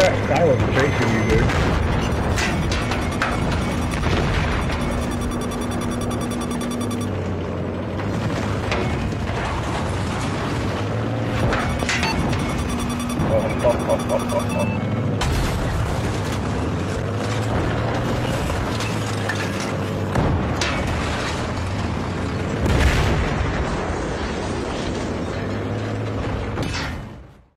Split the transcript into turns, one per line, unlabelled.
guy was chasing you, dude. Oh, oh, oh, oh, oh, oh.